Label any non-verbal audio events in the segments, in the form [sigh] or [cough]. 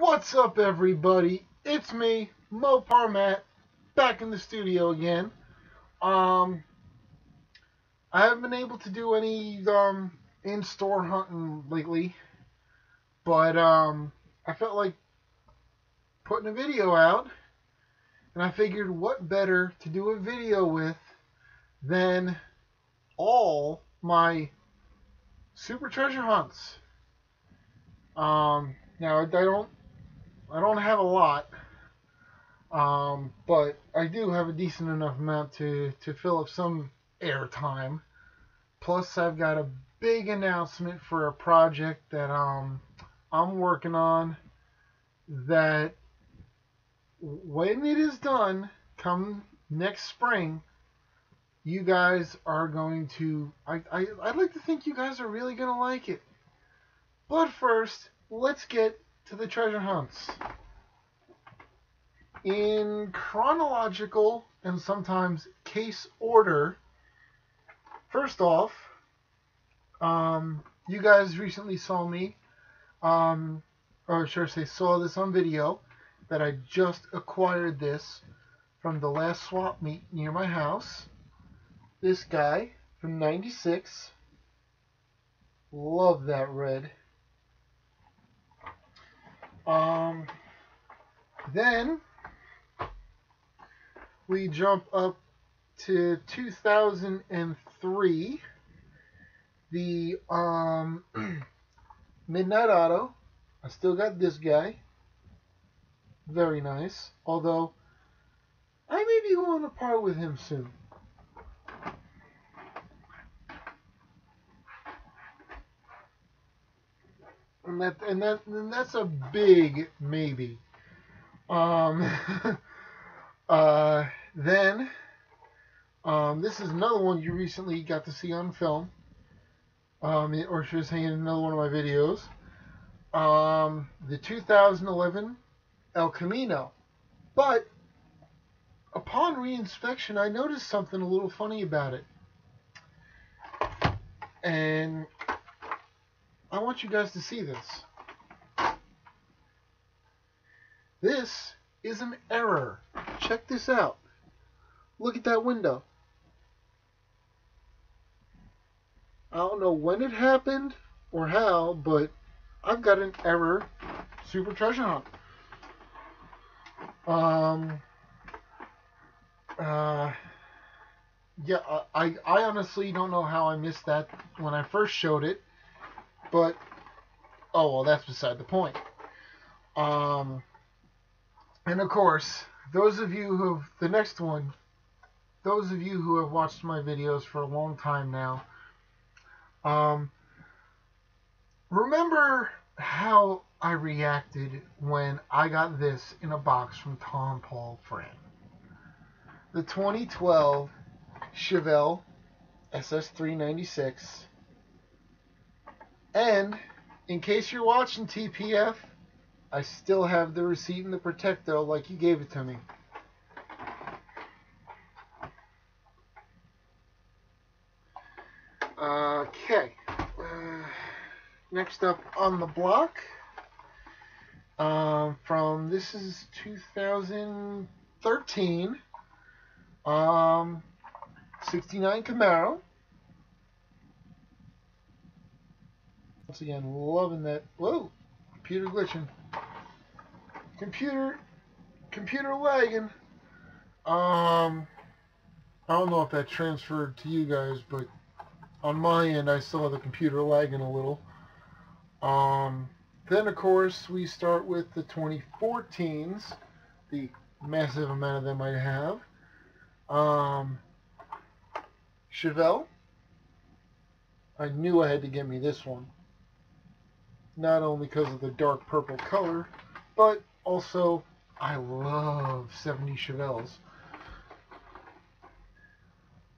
What's up, everybody? It's me, Mopar Matt, back in the studio again. Um, I haven't been able to do any um in-store hunting lately, but um, I felt like putting a video out, and I figured what better to do a video with than all my super treasure hunts. Um, now I don't I don't have a lot, um, but I do have a decent enough amount to to fill up some airtime. Plus, I've got a big announcement for a project that um I'm working on. That when it is done, come next spring, you guys are going to. I, I I'd like to think you guys are really gonna like it. But first, let's get to the treasure hunts. In chronological and sometimes case order, first off, um, you guys recently saw me, um, or should I say, saw this on video, that I just acquired this from the last swap meet near my house. This guy from 96. Love that red. Um, then we jump up to 2003. The um, [clears throat] Midnight Auto. I still got this guy. Very nice. Although, I may be going part with him soon. And that and that and that's a big maybe. Um, [laughs] uh, then, um, this is another one you recently got to see on film, um, or should I say in another one of my videos. Um, the 2011 El Camino, but upon reinspection, I noticed something a little funny about it, and I want you guys to see this. This is an error. Check this out. Look at that window. I don't know when it happened or how, but I've got an error super treasure hunt. Um, uh, yeah, I, I honestly don't know how I missed that when I first showed it. But oh well, that's beside the point. Um, and of course, those of you who have the next one, those of you who have watched my videos for a long time now, um, remember how I reacted when I got this in a box from Tom Paul Fran. The 2012 Chevelle SS396 and in case you're watching TPF, I still have the receipt and the Protecto like you gave it to me. Okay. Uh, next up on the block, uh, from this is 2013, um, 69 Camaro. Once again, loving that. Whoa, computer glitching. Computer, computer lagging. Um, I don't know if that transferred to you guys, but on my end, I still have the computer lagging a little. Um, then, of course, we start with the 2014s, the massive amount of them I have. Um, Chevelle. I knew I had to get me this one not only because of the dark purple color, but also I love 70 Chevelles.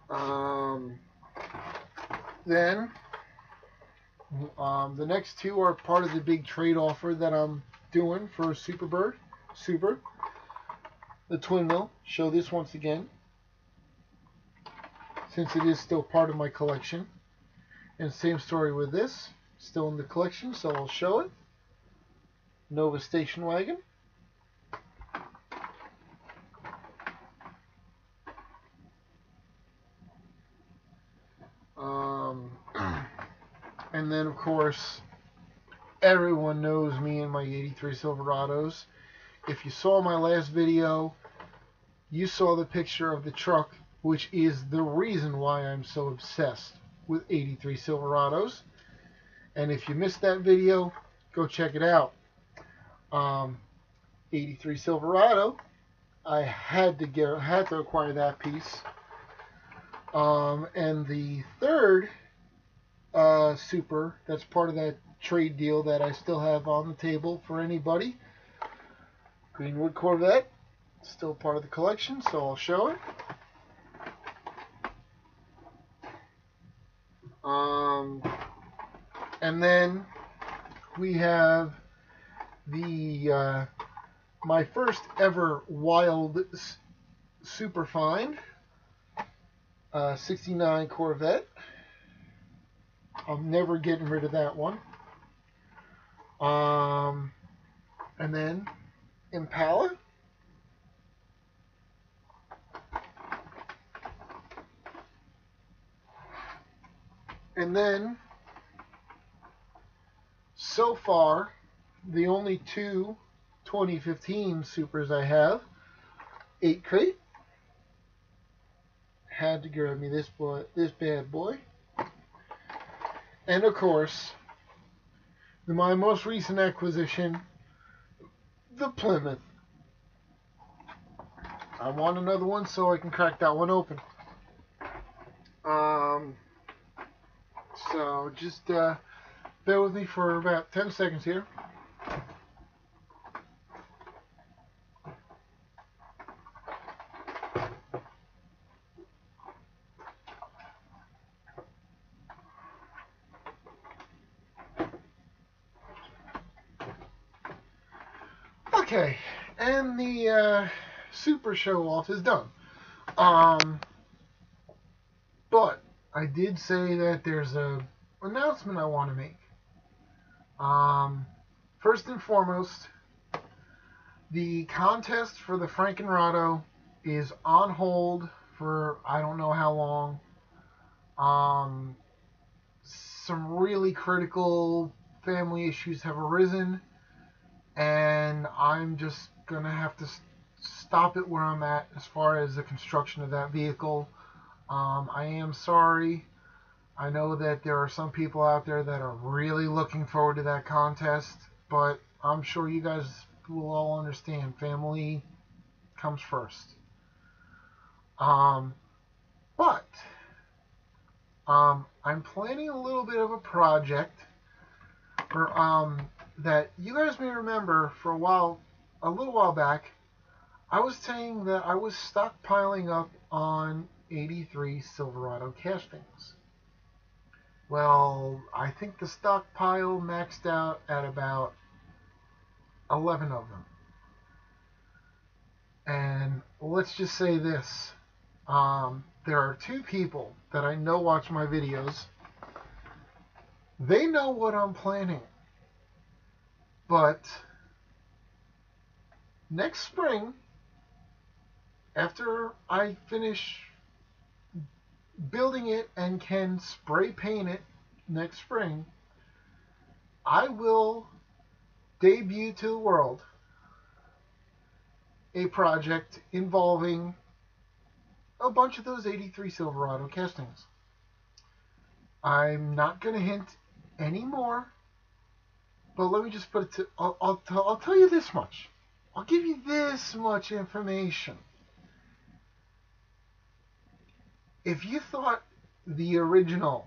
Um, then um, the next two are part of the big trade offer that I'm doing for Superbird, Super. The twin mill. Show this once again, since it is still part of my collection. And same story with this still in the collection, so I'll show it. Nova station wagon. Um, [clears throat] and then, of course, everyone knows me and my 83 Silverados. If you saw my last video, you saw the picture of the truck, which is the reason why I'm so obsessed with 83 Silverados. And if you missed that video, go check it out. Um, 83 Silverado, I had to get, had to acquire that piece. Um, and the third uh, Super, that's part of that trade deal that I still have on the table for anybody. Greenwood Corvette, still part of the collection, so I'll show it. Um, and then we have the uh, my first ever wild super find, uh, 69 Corvette. I'm never getting rid of that one. Um, and then Impala. And then, so far, the only two 2015 Supers I have, 8 crate. Had to grab me this boy, this bad boy. And of course, my most recent acquisition, the Plymouth. I want another one so I can crack that one open. Um, so just uh, bear with me for about 10 seconds here. Okay, and the uh, super show off is done. Um, but I did say that there's a announcement I want to make. Um, first and foremost, the contest for the Frankenrado is on hold for I don't know how long. Um, some really critical family issues have arisen, and I'm just gonna have to stop it where I'm at as far as the construction of that vehicle. Um, I am sorry. I know that there are some people out there that are really looking forward to that contest, but I'm sure you guys will all understand family comes first. Um, but um, I'm planning a little bit of a project for, um, that you guys may remember for a while, a little while back. I was saying that I was stockpiling up on 83 Silverado castings. Well, I think the stockpile maxed out at about 11 of them. And let's just say this. Um, there are two people that I know watch my videos. They know what I'm planning. But next spring, after I finish building it and can spray paint it next spring, I will debut to the world a project involving a bunch of those 83 Silverado castings. I'm not going to hint anymore, but let me just put it to, I'll, I'll, I'll tell you this much. I'll give you this much information. If you thought the original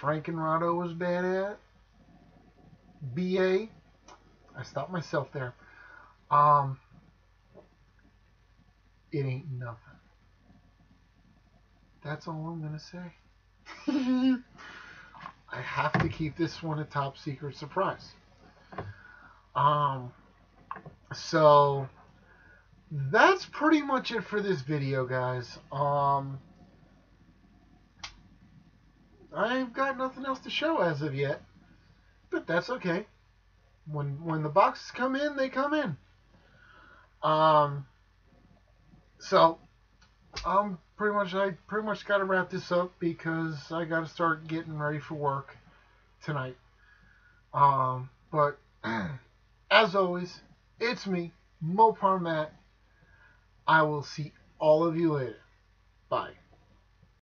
Frankenrado was bad at, BA, I stopped myself there. Um, it ain't nothing. That's all I'm gonna say. [laughs] I have to keep this one a top secret surprise. Um, so that's pretty much it for this video, guys. Um, I've got nothing else to show as of yet, but that's okay. when when the boxes come in, they come in. Um. so I'm pretty much I pretty much got to wrap this up because I got to start getting ready for work tonight. Um, but [clears throat] as always, it's me, Mopar Matt. I will see all of you later. Bye.